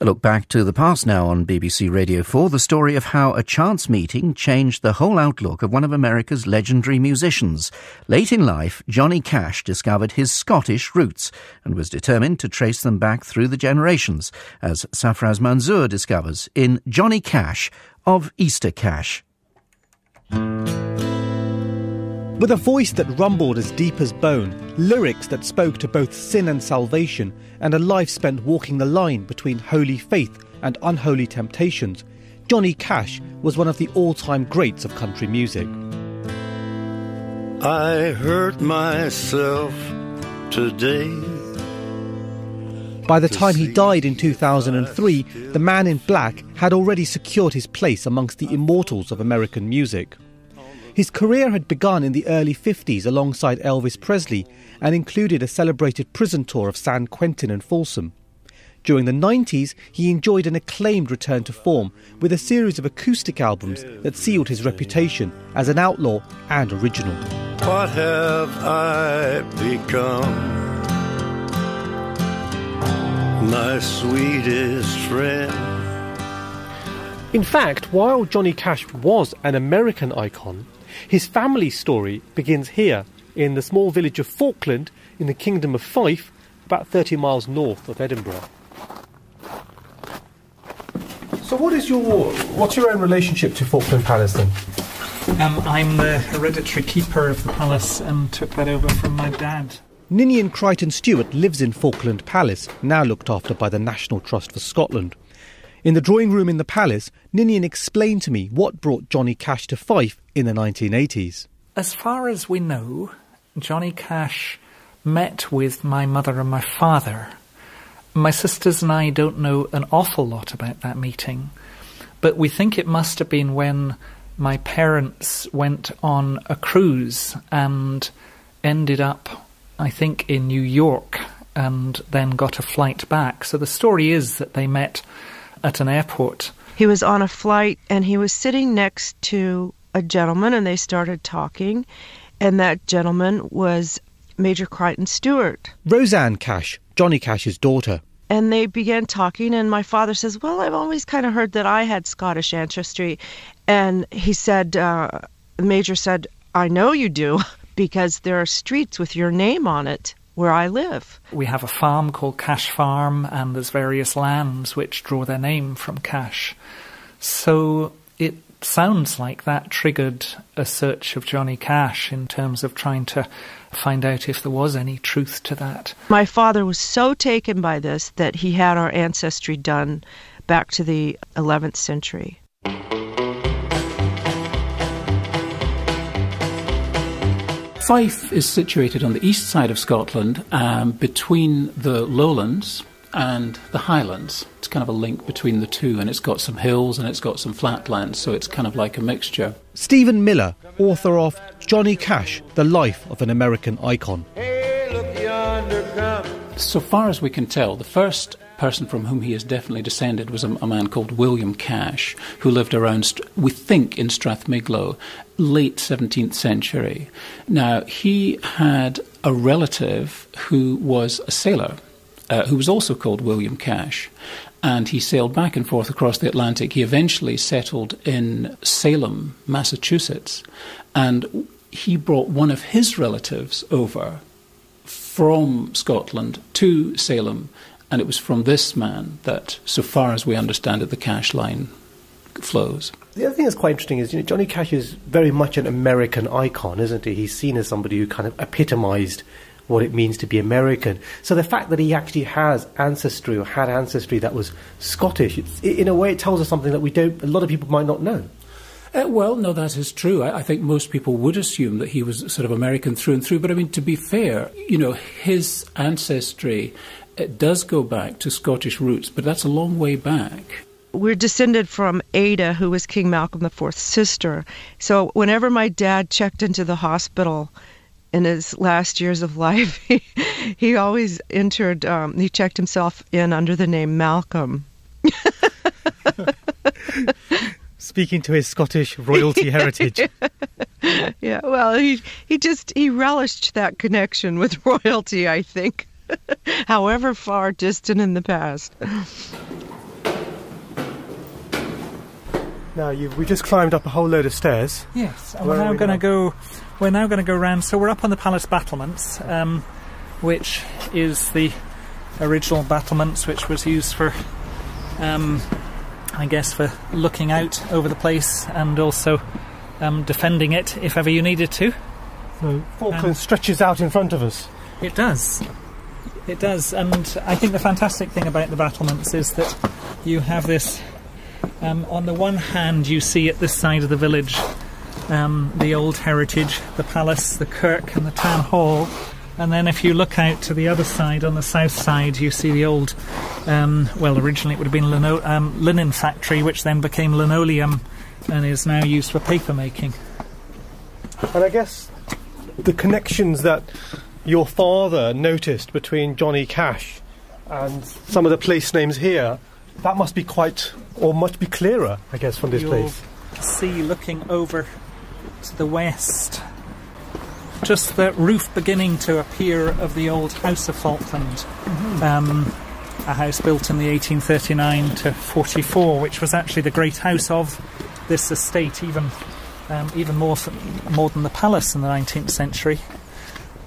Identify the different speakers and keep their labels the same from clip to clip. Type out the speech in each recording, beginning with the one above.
Speaker 1: A look back to the past now on BBC Radio 4, the story of how a chance meeting changed the whole outlook of one of America's legendary musicians. Late in life, Johnny Cash discovered his Scottish roots and was determined to trace them back through the generations, as Sarfraz Manzoor discovers in Johnny Cash of Easter Cash.
Speaker 2: With a voice that rumbled as deep as bone, lyrics that spoke to both sin and salvation, and a life spent walking the line between holy faith and unholy temptations, Johnny Cash was one of the all time greats of country music.
Speaker 3: I hurt myself today.
Speaker 2: By the time he died in 2003, the man in black had already secured his place amongst the immortals of American music. His career had begun in the early 50s alongside Elvis Presley and included a celebrated prison tour of San Quentin and Folsom. During the 90s, he enjoyed an acclaimed return to form with a series of acoustic albums that sealed his reputation as an outlaw and original.
Speaker 3: What have I become? My sweetest friend.
Speaker 2: In fact, while Johnny Cash was an American icon, his family story begins here in the small village of Falkland in the Kingdom of Fife, about 30 miles north of Edinburgh. So, what is your what's your own relationship to Falkland Palace then?
Speaker 4: Um, I'm the hereditary keeper of the palace and took that over from my dad.
Speaker 2: Ninian Crichton Stewart lives in Falkland Palace, now looked after by the National Trust for Scotland. In the drawing room in the palace, Ninian explained to me what brought Johnny Cash to Fife in the 1980s.
Speaker 4: As far as we know, Johnny Cash met with my mother and my father. My sisters and I don't know an awful lot about that meeting, but we think it must have been when my parents went on a cruise and ended up, I think, in New York and then got a flight back. So the story is that they met at an airport.
Speaker 5: He was on a flight and he was sitting next to a gentleman and they started talking. And that gentleman was Major Crichton Stewart.
Speaker 2: Rosanne Cash, Johnny Cash's daughter.
Speaker 5: And they began talking, and my father says, Well, I've always kind of heard that I had Scottish ancestry. And he said, uh, the Major said, I know you do, because there are streets with your name on it where I live.
Speaker 4: We have a farm called Cash Farm, and there's various lands which draw their name from Cash. So it sounds like that triggered a search of Johnny Cash in terms of trying to find out if there was any truth to that.
Speaker 5: My father was so taken by this that he had our ancestry done back to the 11th century.
Speaker 6: Fife is situated on the east side of Scotland um, between the lowlands and the highlands. It's kind of a link between the two, and it's got some hills and it's got some flatlands, so it's kind of like a mixture.
Speaker 2: Stephen Miller, author of Johnny Cash, The Life of an American Icon.
Speaker 6: So far as we can tell, the first person from whom he is definitely descended was a, a man called William Cash, who lived around, we think, in Strathmiglo, late 17th century. Now, he had a relative who was a sailor, uh, who was also called William Cash. And he sailed back and forth across the Atlantic. He eventually settled in Salem, Massachusetts. And he brought one of his relatives over from Scotland to Salem and it was from this man that, so far as we understand it, the cash line flows.
Speaker 2: The other thing that's quite interesting is you know, Johnny Cash is very much an American icon, isn't he? He's seen as somebody who kind of epitomized what it means to be American. So the fact that he actually has ancestry or had ancestry that was Scottish, in a way, it tells us something that we don't. A lot of people might not know.
Speaker 6: Uh, well, no, that is true. I, I, think most people would assume that he was sort of American through and through. But I mean, to be fair, you know, his ancestry it does go back to Scottish roots, but that's a long way back.
Speaker 5: We're descended from Ada, who was King Malcolm IV's sister. So whenever my dad checked into the hospital in his last years of life, he, he always entered, um, he checked himself in under the name Malcolm.
Speaker 2: Speaking to his Scottish royalty heritage.
Speaker 5: yeah, well, he he just he relished that connection with royalty, I think. however far distant in the past.
Speaker 2: Now you've, we just climbed up a whole load of stairs.
Speaker 4: Yes, and
Speaker 2: Where
Speaker 4: we're now
Speaker 2: we
Speaker 4: going to go. We're now going to go round. So we're up on the palace battlements, um, which is the original battlements, which was used for, um, I guess, for looking out over the place and also um, defending it if ever you needed to.
Speaker 2: So Falkland
Speaker 4: Um,
Speaker 2: stretches out in front of us.
Speaker 4: It does. It does, and I think the fantastic thing about the battlements is that you have this. Um, on the one hand, you see at this side of the village um, the old heritage, the palace, the kirk, and the town hall. And then, if you look out to the other side, on the south side, you see the old. Um, well, originally it would have been lino- um, linen factory, which then became linoleum, and is now used for paper making.
Speaker 2: And I guess the connections that your father noticed between Johnny Cash and some of the place names here, that must be quite, or much be clearer, I guess, from this
Speaker 4: You'll
Speaker 2: place.
Speaker 4: see looking over to the west just the roof beginning to appear of the old House of Falkland, um, a house built in the 1839 to 44, which was actually the great house of this estate, even um, even more more than the palace in the 19th century.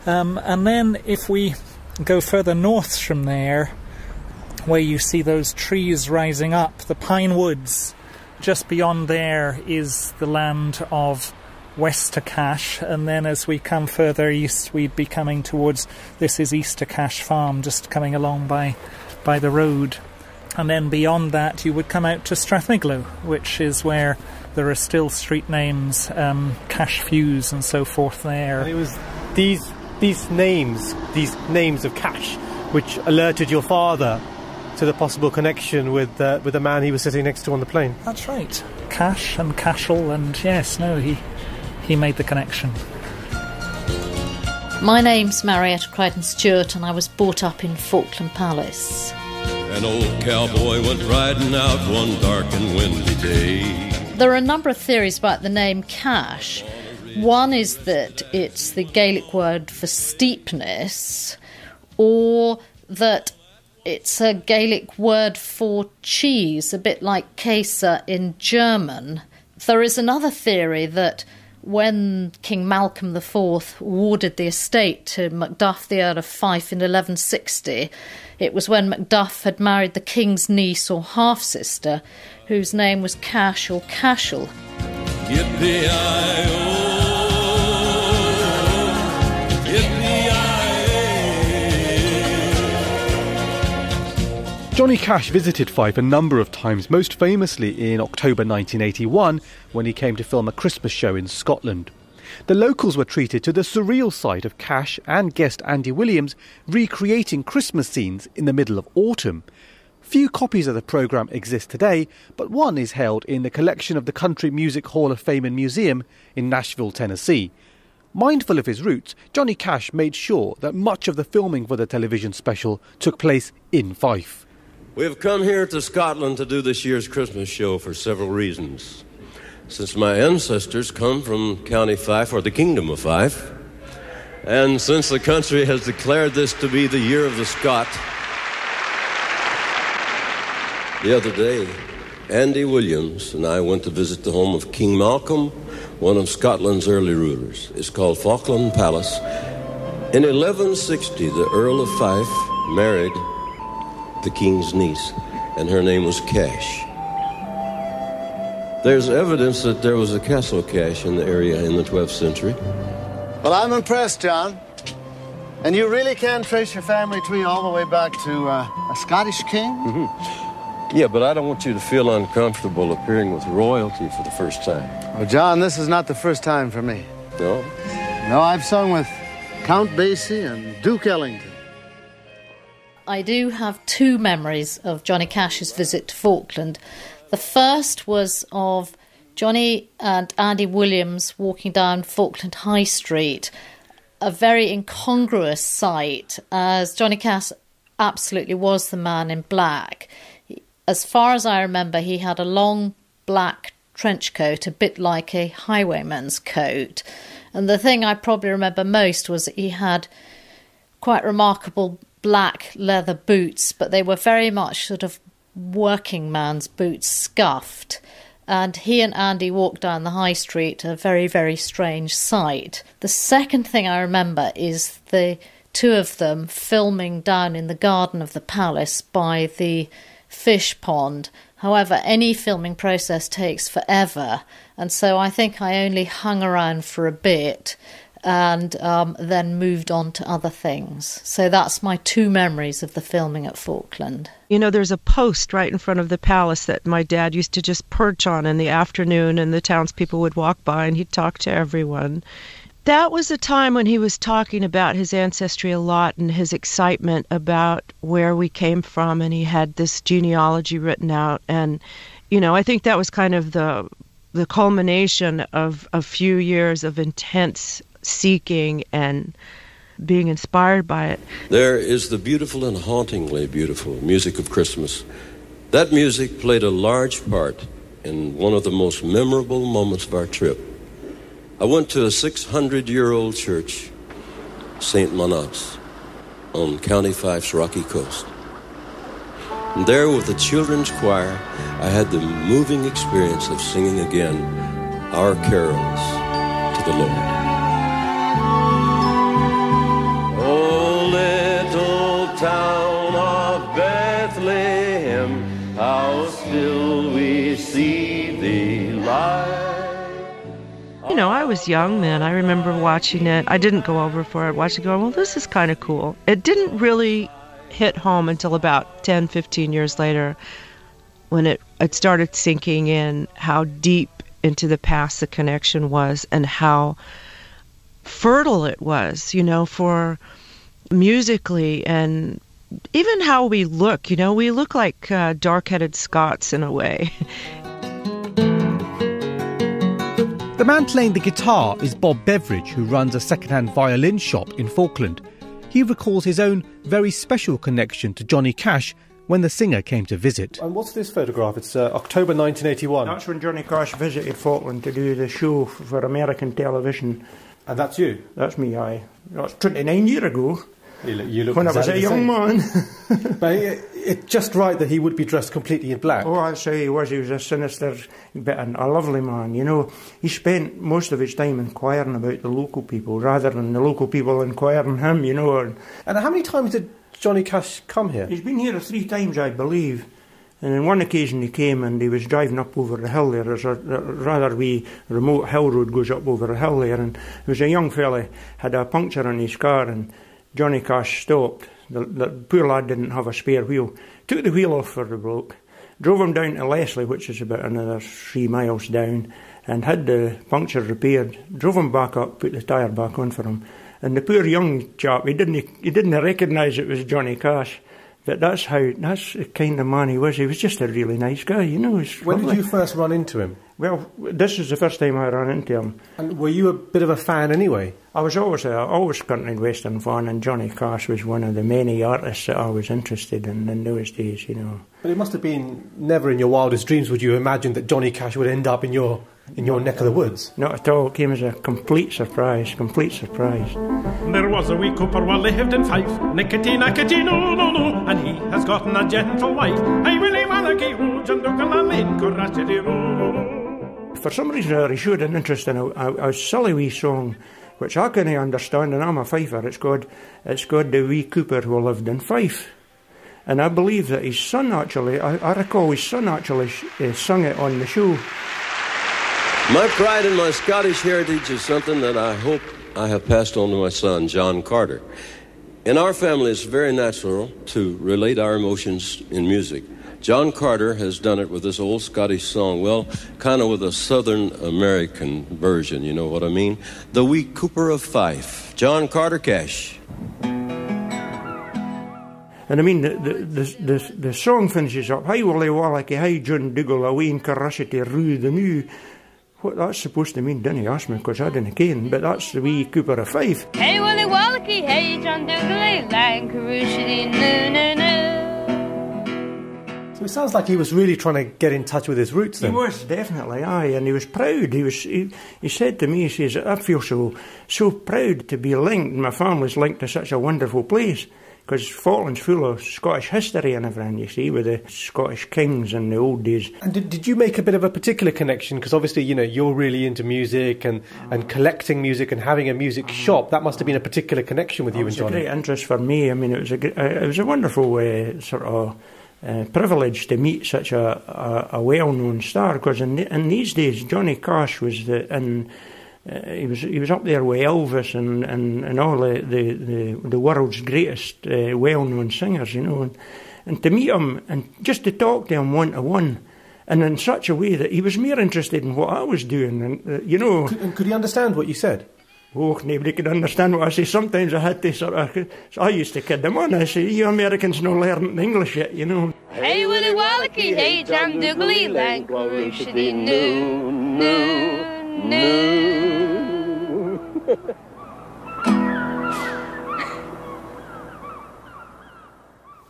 Speaker 4: Um, and then, if we go further north from there, where you see those trees rising up, the pine woods, just beyond there is the land of Westercash, and then as we come further east, we'd be coming towards this is Eastercash Farm, just coming along by by the road. And then beyond that, you would come out to Strathmiglo, which is where there are still street names, um, Cash Feus, and so forth there.
Speaker 2: It was these these names, these names of Cash, which alerted your father to the possible connection with uh, with the man he was sitting next to on the plane.
Speaker 4: That's right, Cash and Cashel, and yes, no, he he made the connection.
Speaker 7: My name's Marietta Crichton Stewart, and I was brought up in Falkland Palace.
Speaker 8: An old cowboy went riding out one dark and windy day.
Speaker 7: There are a number of theories about the name Cash. One is that it's the Gaelic word for steepness, or that it's a Gaelic word for cheese, a bit like Käse in German. There is another theory that when King Malcolm IV awarded the estate to Macduff, the Earl of Fife, in 1160, it was when Macduff had married the king's niece or half sister, whose name was Cash or Cashel.
Speaker 2: Johnny Cash visited Fife a number of times, most famously in October 1981 when he came to film a Christmas show in Scotland. The locals were treated to the surreal sight of Cash and guest Andy Williams recreating Christmas scenes in the middle of autumn. Few copies of the programme exist today, but one is held in the collection of the Country Music Hall of Fame and Museum in Nashville, Tennessee. Mindful of his roots, Johnny Cash made sure that much of the filming for the television special took place in Fife.
Speaker 8: We've come here to Scotland to do this year's Christmas show for several reasons. Since my ancestors come from County Fife or the Kingdom of Fife, and since the country has declared this to be the year of the Scot, the other day, Andy Williams and I went to visit the home of King Malcolm, one of Scotland's early rulers. It's called Falkland Palace. In 1160, the Earl of Fife married the king's niece, and her name was Cash. There's evidence that there was a castle Cash in the area in the 12th century.
Speaker 9: Well, I'm impressed, John. And you really can trace your family tree all the way back to uh, a Scottish king?
Speaker 8: Mm-hmm. Yeah, but I don't want you to feel uncomfortable appearing with royalty for the first time.
Speaker 9: Well, John, this is not the first time for me.
Speaker 8: No?
Speaker 9: No, I've sung with Count Basie and Duke Ellington.
Speaker 7: I do have two memories of Johnny Cash's visit to Falkland. The first was of Johnny and Andy Williams walking down Falkland High Street, a very incongruous sight, as Johnny Cash absolutely was the man in black. As far as I remember, he had a long black trench coat, a bit like a highwayman's coat. And the thing I probably remember most was that he had quite remarkable black leather boots, but they were very much sort of working man's boots, scuffed. and he and Andy walked down the high street, a very, very strange sight. The second thing I remember is the two of them filming down in the garden of the palace by the fish pond. However, any filming process takes forever, and so I think I only hung around for a bit and um, then moved on to other things. So that's my two memories of the filming at Falkland.
Speaker 5: You know, there's a post right in front of the palace that my dad used to just perch on in the afternoon, and the townspeople would walk by and he'd talk to everyone. That was a time when he was talking about his ancestry a lot and his excitement about where we came from, and he had this genealogy written out. And, you know, I think that was kind of the the culmination of a few years of intense seeking and being inspired by it.
Speaker 8: There is the beautiful and hauntingly beautiful music of Christmas. That music played a large part in one of the most memorable moments of our trip. I went to a 600 year old church, St. Monans, on County Fife's rocky coast. And there, with the children's choir, I had the moving experience of singing again our carols to the Lord.
Speaker 3: Oh, little town of Bethlehem, how still
Speaker 5: know, I was young then. I remember watching it. I didn't go over for it, watching it going, well, this is kind of cool. It didn't really hit home until about 10, 15 years later when it, it started sinking in how deep into the past the connection was and how fertile it was, you know, for musically and even how we look. You know, we look like uh, dark headed Scots in a way.
Speaker 2: The man playing the guitar is Bob Beveridge, who runs a second-hand violin shop in Falkland. He recalls his own very special connection to Johnny Cash when the singer came to visit.
Speaker 10: And what's this photograph? It's uh, October 1981.
Speaker 11: That's when Johnny Cash visited Falkland to do the show for American television.
Speaker 10: And that's you?
Speaker 11: That's me, aye. That's 29 years ago.
Speaker 10: You look, you look
Speaker 11: when
Speaker 10: exactly
Speaker 11: I was a young man.
Speaker 10: but it, it's just right that he would be dressed completely in black.
Speaker 11: Oh, I'd say he was. He was a sinister, but a lovely man. You know, he spent most of his time inquiring about the local people rather than the local people inquiring him. You know, and
Speaker 10: And how many times did Johnny Cash come here?
Speaker 11: he's been here three times, I believe. And on one occasion he came and he was driving up over the hill there. There's a, a rather wee remote hill road goes up over the hill there. And there was a young fella had a puncture on his car and Johnny Cash stopped. The, the poor lad didn't have a spare wheel. Took the wheel off for the bloke. Drove him down to Leslie, which is about another three miles down, and had the puncture repaired. Drove him back up, put the tyre back on for him. And the poor young chap, he didn't he didn't recognise it was Johnny Cash. But that's how that's the kind of man he was. He was just a really nice guy, you know.
Speaker 10: When did you first run into him?
Speaker 11: Well, this is the first time I ran into him.
Speaker 10: And were you a bit of a fan anyway?
Speaker 11: I was always a always country and western fan, and Johnny Cash was one of the many artists that I was interested in in those days. You know.
Speaker 10: But it must have been never in your wildest dreams would you imagine that Johnny Cash would end up in your in your neck of the woods.
Speaker 11: Not at all. It came as a complete surprise. Complete surprise.
Speaker 12: There was a wee cooper while lived in Fife, nickety nackety no oh, no no, and he has gotten a gentle wife. Hey Willie Wallacky oh, Rouge and Dugalalin Corrachity Roo.
Speaker 11: For some reason, or he showed an interest in a, a, a silly wee song, which I can't understand, and I'm a Fifer. It's called, it's called The Wee Cooper Who Lived in Fife. And I believe that his son actually, I, I recall his son actually uh, sung it on the show.
Speaker 8: My pride in my Scottish heritage is something that I hope I have passed on to my son, John Carter. In our family, it's very natural to relate our emotions in music. John Carter has done it with this old Scottish song, well, kind of with a Southern American version, you know what I mean? The Wee Cooper of Fife, John Carter Cash.
Speaker 11: And I mean, the, the, the, the, the song finishes up, Hi Willie Wallacky, hi John Dougal, away in Carrashity, Rue the New. What that's supposed to mean, didn't ask me, because I didn't ken, but that's the wee Cooper of Fife.
Speaker 13: Hey Willie Wallacky, hey John Diggle, Dougal, Lang Carushity, no, no, no.
Speaker 10: It sounds like he was really trying to get in touch with his roots
Speaker 11: He was definitely, aye, and he was proud. He was. He, he said to me, he says, "I feel so so proud to be linked. My family's linked to such a wonderful place." because Falkland's full of Scottish history and everything, you see, with the Scottish kings in the old days.
Speaker 10: And did, did you make a bit of a particular connection? Because obviously, you know, you're really into music and, and collecting music and having a music shop. That must have been a particular connection with you and
Speaker 11: It was a great interest for me. I mean, it was a, uh, it was a wonderful uh, sort of uh, privilege to meet such a, a, a well-known star. Because in, the, in these days, Johnny Cash was the in. Uh, he was he was up there with Elvis and, and, and all the, the, the, the world's greatest uh, well-known singers, you know, and, and to meet him and just to talk to him one to one, and in such a way that he was more interested in what I was doing, and you know.
Speaker 10: And could he understand what you said?
Speaker 11: Oh, nobody could understand what I say. Sometimes I had to sort of. I used to kid them on. I say, "You Americans not learn English yet, you know."
Speaker 13: Hey, Willy Wallachy, hey, John Dougally, Lang Crucially, no, no, no.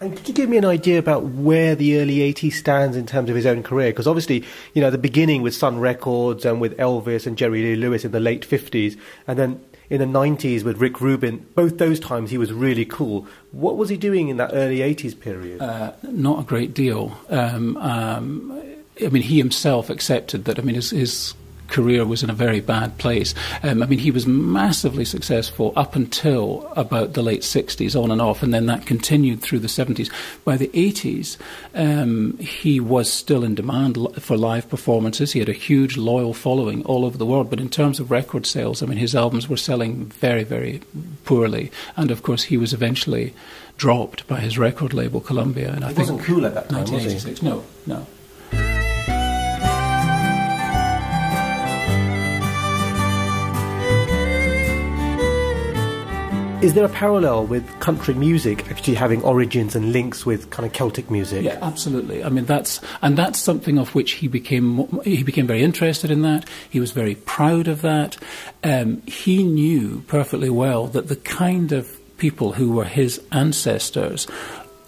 Speaker 10: And could you give me an idea about where the early 80s stands in terms of his own career? Because obviously, you know, the beginning with Sun Records and with Elvis and Jerry Lee Lewis in the late 50s, and then in the 90s with Rick Rubin, both those times he was really cool. What was he doing in that early 80s period?
Speaker 6: Uh, not a great deal. Um, um, I mean, he himself accepted that. I mean, his, his career was in a very bad place. Um, I mean, he was massively successful up until about the late 60s, on and off, and then that continued through the 70s. By the 80s, um, he was still in demand for live performances. He had a huge, loyal following all over the world, but in terms of record sales, I mean, his albums were selling very, very poorly. And of course, he was eventually dropped by his record label, Columbia. And I
Speaker 10: He
Speaker 6: think
Speaker 10: wasn't cool at that time, was he?
Speaker 6: 1986. No, no.
Speaker 10: Is there a parallel with country music actually having origins and links with kind of Celtic music?
Speaker 6: Yeah, absolutely. I mean, that's and that's something of which he became he became very interested in. That he was very proud of that. Um, he knew perfectly well that the kind of people who were his ancestors.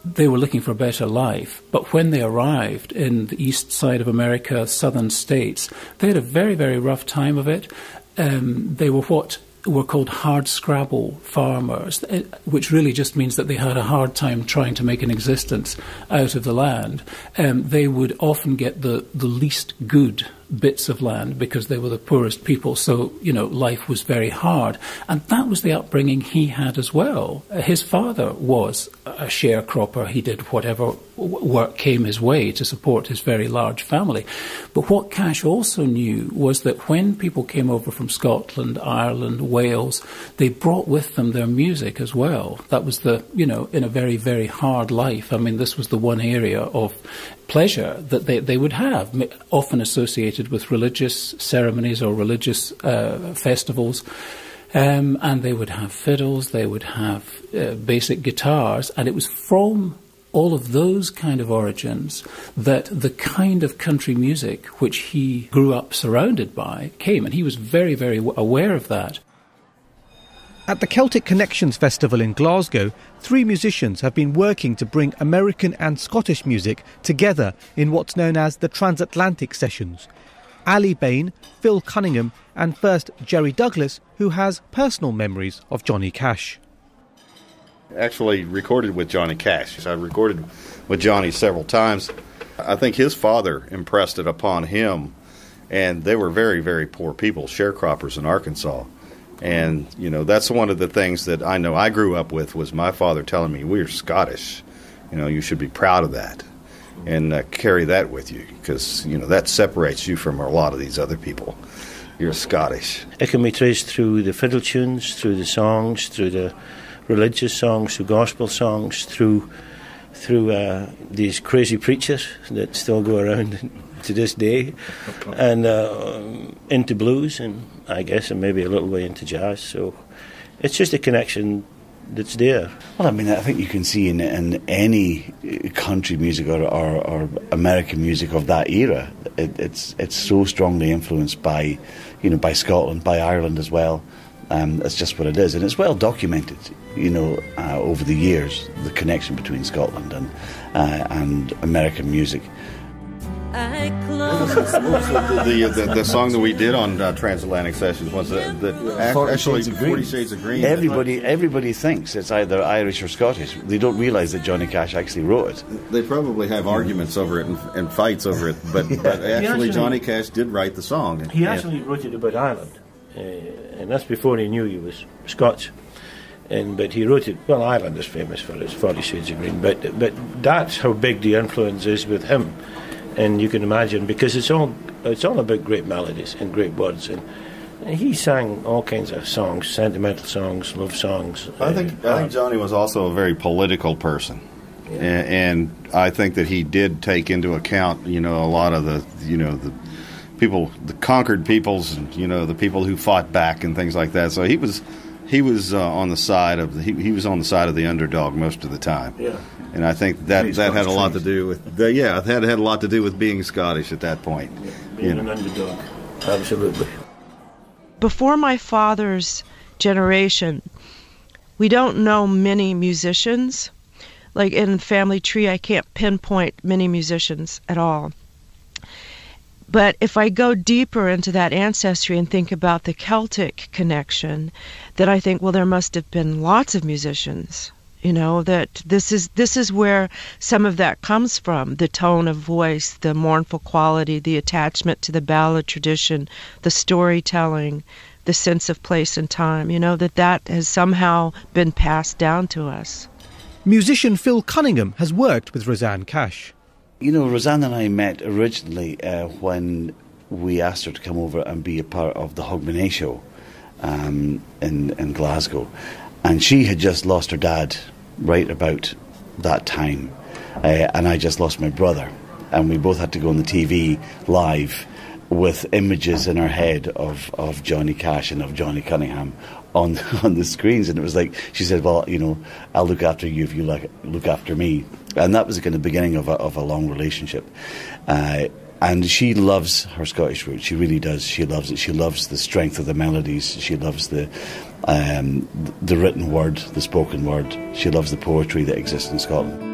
Speaker 6: They were looking for a better life, but when they arrived in the east side of America, southern states, they had a very, very rough time of it. Um, they were what were called hard scrabble farmers, eh, which really just means that they had a hard time trying to make an existence out of the land. Um, they would often get the, the least good bits of land because they were the poorest people. So, you know, life was very hard. And that was the upbringing he had as well. His father was a sharecropper. He did whatever work came his way to support his very large family. But what Cash also knew was that when people came over from Scotland, Ireland, Wales, they brought with them their music as well. That was the, you know, in a very, very hard life. I mean, this was the one area of pleasure that they, they would have, often associated with religious ceremonies or religious uh, festivals. Um, and they would have fiddles, they would have uh, basic guitars, and it was from all of those kind of origins that the kind of country music which he grew up surrounded by came, and he was very, very aware of that.
Speaker 2: At the Celtic Connections Festival in Glasgow, three musicians have been working to bring American and Scottish music together in what's known as the Transatlantic Sessions. Aly Bain, Phil Cunningham, and first Jerry Douglas, who has personal memories of Johnny Cash.
Speaker 14: actually recorded with Johnny Cash. I recorded with Johnny several times. I think his father impressed it upon him, and they were very, very poor people, sharecroppers in Arkansas. And you know that's one of the things that I know I grew up with was my father telling me we're Scottish. You know you should be proud of that and uh, carry that with you because you know that separates you from a lot of these other people. You're Scottish.
Speaker 15: It can be traced through the fiddle tunes, through the songs, through the religious songs, through gospel songs, through through uh, these crazy preachers that still go around to this day, and uh, into blues, and I guess, and maybe a little way into jazz. So it's just a connection that's there.
Speaker 16: Well, I mean, I think you can see in, in any country music or, or, or American music of that era, it, it's it's so strongly influenced by, you know, by Scotland, by Ireland as well. Um, it's just what it is, and it's well documented. You know, uh, over the years, the connection between Scotland and uh, and American music.
Speaker 14: the, the the song that we did on uh, Transatlantic Sessions was that, that ac- actually Forty Shades of Green.
Speaker 16: Everybody, everybody thinks it's either Irish or Scottish. They don't realise that Johnny Cash actually wrote it.
Speaker 14: They probably have arguments over it and, and fights over it, but, but actually,
Speaker 15: actually-
Speaker 14: Johnny Cash did write the song.
Speaker 15: He
Speaker 14: Yeah.
Speaker 15: actually wrote it about Ireland, uh, and that's before he knew he was Scotch. And but he wrote it. Well, Ireland is famous for its Forty Shades of Green, but but that's how big the influence is with him, and you can imagine because it's all it's all about great melodies and great words, and he sang all kinds of songs, sentimental songs, love songs.
Speaker 14: I think I think Johnny was also a very political person, A- and I think that he did take into account, you know, a lot of the, you know, the people, the conquered peoples, and you know, the people who fought back and things like that. So he was he was uh, on the side of the, he, he was on the side of the underdog most of the time.
Speaker 15: Yeah.
Speaker 14: And I think that
Speaker 15: He's
Speaker 14: that had a lot to do with the, yeah, that had a lot to do with being Scottish at that point.
Speaker 15: being
Speaker 14: you know.
Speaker 15: an underdog, absolutely.
Speaker 5: before my father's generation, we don't know many musicians. Like in family tree, I can't pinpoint many musicians at all. But if I go deeper into that ancestry and think about the Celtic connection, then I think, well, there must have been lots of musicians. You know that this is this is where some of that comes from: the tone of voice, the mournful quality, the attachment to the ballad tradition, the storytelling, the sense of place and time. You know that that has somehow been passed down to us.
Speaker 2: Musician Phil Cunningham has worked with Rosanne Cash.
Speaker 16: You know, Rosanne and I met originally uh, when we asked her to come over and be a part of the Hogmanay show um, in, in Glasgow. And she had just lost her dad right about that time. Uh, and I just lost my brother. And we both had to go on the TV live with images in our head of, of Johnny Cash and of Johnny Cunningham on on the screens. And it was like, she said, Well, you know, I'll look after you if you look, look after me. And that was the kind of beginning of a, of a long relationship. Uh, and she loves her Scottish roots. She really does. She loves it. She loves the strength of the melodies. She loves the um, the written word, the spoken word. She loves the poetry that exists in Scotland.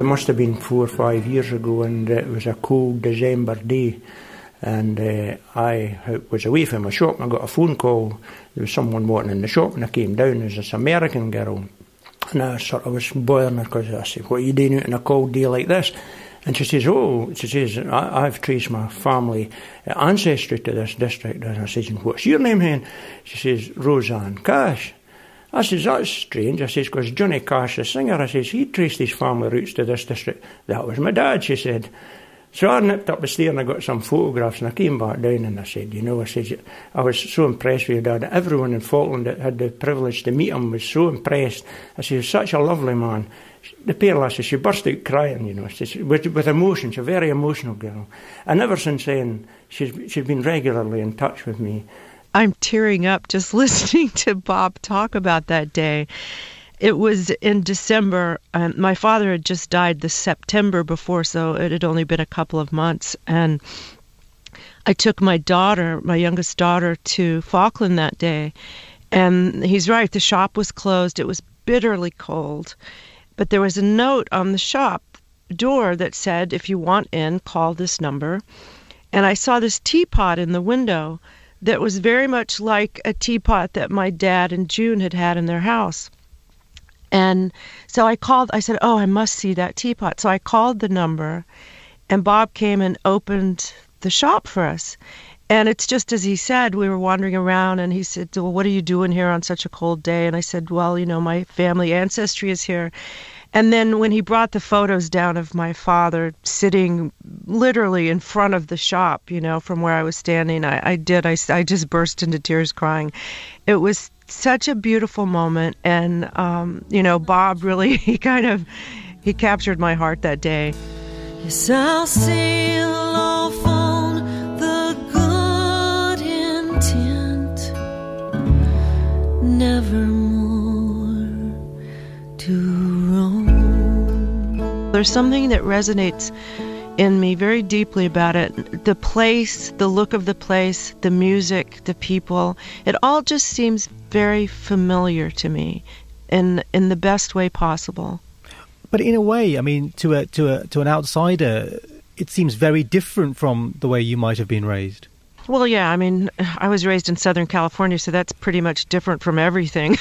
Speaker 11: It must have been four or five years ago, and it was a cold December day. And uh, I was away from my shop, and I got a phone call. There was someone working in the shop, and I came down. There's this American girl, and I sort of was bothering her because I said, "What are you doing out on a cold day like this?" And she says, "Oh, she says I, I've traced my family ancestry to this district." And I says, "And what's your name, hen?" She says, "Rosanne Cash." I says, that's strange. I says, because Johnny Cash, the singer, I says, he traced his family roots to this district. That was my dad, she said. So I nipped up the stair and I got some photographs and I came back down and I said, you know, I said, I was so impressed with your dad. Everyone in Falkland that had the privilege to meet him was so impressed. I said, he's such a lovely man. The poor lassie, she burst out crying, you know, with, with emotion. She's a very emotional girl. And ever since then, she's, she's been regularly in touch with me.
Speaker 5: I'm tearing up just listening to Bob talk about that day. It was in December. Um, my father had just died the September before, so it had only been a couple of months. And I took my daughter, my youngest daughter, to Falkland that day. And he's right, the shop was closed. It was bitterly cold. But there was a note on the shop door that said, if you want in, call this number. And I saw this teapot in the window that was very much like a teapot that my dad and June had had in their house. And so I called, I said, Oh, I must see that teapot. So I called the number, and Bob came and opened the shop for us. And it's just as he said, we were wandering around, and he said, Well, what are you doing here on such a cold day? And I said, Well, you know, my family ancestry is here. And then when he brought the photos down of my father sitting literally in front of the shop, you know, from where I was standing, I, I did. I, I just burst into tears crying. It was such a beautiful moment. And, um, you know, Bob really, he kind of, he captured my heart that day.
Speaker 17: Yes, I'll sail off on the good intent, nevermore to roam.
Speaker 5: There's something that resonates in me very deeply about it. The place, the look of the place, the music, the people, it all just seems very familiar to me in in the best way possible.
Speaker 2: But in a way, I mean, to a to a to an outsider, it seems very different from the way you might have been raised.
Speaker 5: Well, yeah, I mean, I was raised in Southern California, so that's pretty much different from everything.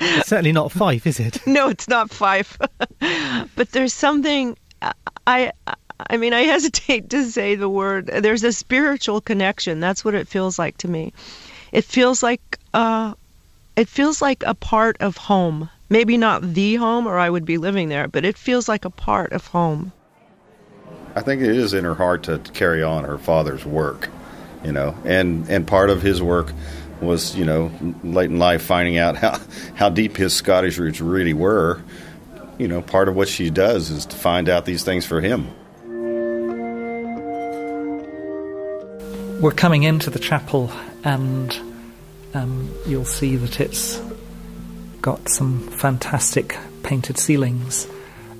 Speaker 2: It's certainly not Fife, is it?
Speaker 5: no, it's not Fife. but there's something I I mean, I hesitate to say the word. There's a spiritual connection. That's what it feels like to me. It feels like uh it feels like a part of home. Maybe not the home or I would be living there, but it feels like a part of home.
Speaker 14: I think it is in her heart to carry on her father's work, you know, and and part of his work was, you know, late in life finding out how how deep his Scottish roots really were. You know, part of what she does is to find out these things for him.
Speaker 4: We're coming into the chapel, and um, you'll see that it's got some fantastic painted ceilings.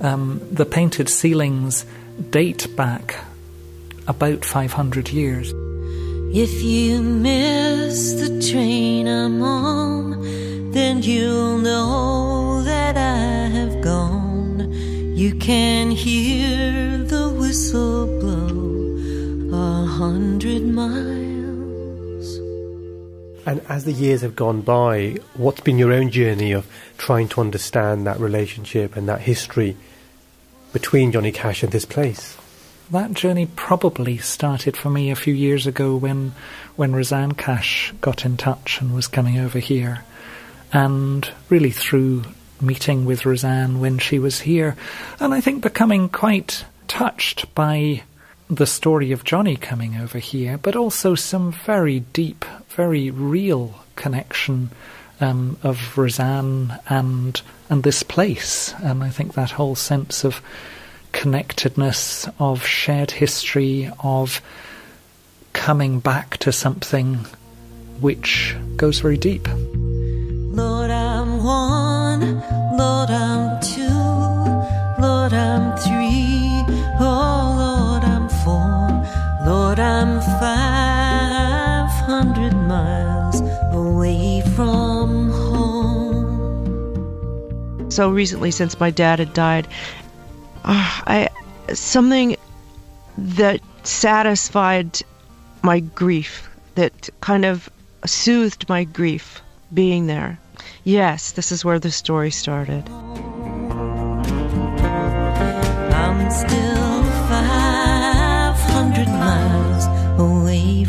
Speaker 4: Um, the painted ceilings date back about 500 years.
Speaker 17: If you miss the train I'm on, then you'll know that I have gone. You can hear the whistle hundred miles.
Speaker 2: And as the years have gone by, what's been your own journey of trying to understand that relationship and that history between Johnny Cash and this place?
Speaker 4: That journey probably started for me a few years ago when when Rosanne Cash got in touch and was coming over here. And really through meeting with Rosanne when she was here, and I think becoming quite touched by the story of Johnny coming over here, but also some very deep, very real connection um, of Rosanne and and this place, and I think that whole sense of connectedness, of shared history, of coming back to something which goes very deep.
Speaker 17: Lord, I'm one. Lord, I'm two. Lord, I'm five hundred miles away from home.
Speaker 5: So recently, since my dad had died, uh, I something that satisfied my grief, that kind of soothed my grief being there. Yes, this is where the story started.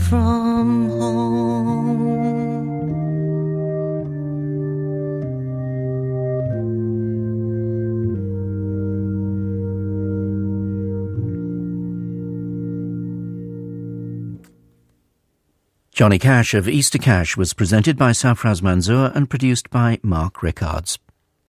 Speaker 17: From.
Speaker 1: Johnny Cash of Easter Cash was presented by Sarfraz Manzoor and produced by Mark Rickards.